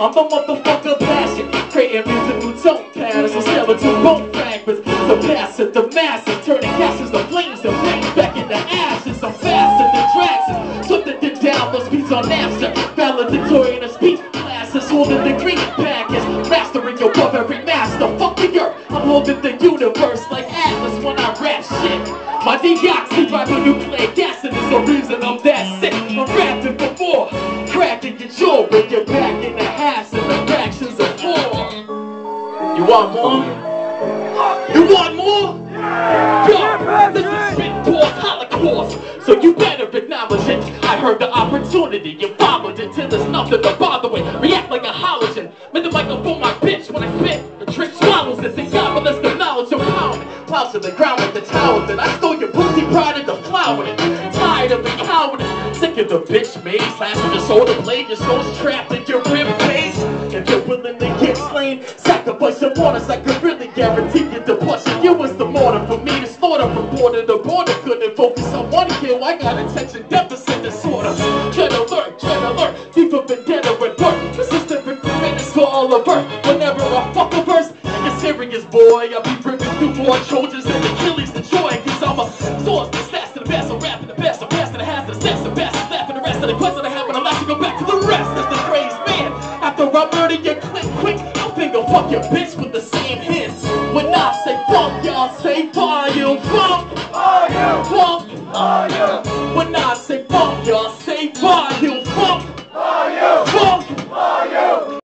I'm the motherfucker passion. Creating musical tone patterns. So skeleton bone fragments. The passive, the masses. Turning gases to flames and flames back into ashes. I'm faster than Draxes. Something to down those beats on Napster. Valedictorian of speech classes. Holding the green package. Mastering above every master. Fuck the earth. I'm holding the universe like Atlas when I rap shit. My deoxyribonucleic acid is the reason I'm that sick. I'm rapping for your you're back in the house and the fractions of four. You want more? You want more? Yo, this is spit called Holocaust. So you better acknowledge it. I heard the opportunity, you followed it till there's nothing to bother with. React like a halogen. Make the microphone my bitch when I spit. The trick swallows it. Thank God for the knowledge of power. Plows to the ground with the towel. Then I stole your pussy of the bitch made. Slashing your shoulder blade. Your soul's trapped in your rib cage. If you're willing to get slain, sacrifice your mortars. I could really guarantee you depression. You was the mortar for me to slaughter from border to border. Couldn't focus on one kill. I got attention deficit disorder. Dread alert, dread alert. Deeper vendetta at birth. Persistent recruitment for all of Earth. Whenever I fuck a verse, a serious boy, I'll be ripping through more Trojans and Achilles the joy. Cause I'm a source fast to the best. I'm rapping the best rest of the questions I have when I'm not to go back to the rest of the crazed man. After I murder your click quick, I'll finger fuck your bitch with the same hits. When I say bump, y'all say volume bump. Volume. Bump. Volume. When I say bump, y'all say volume.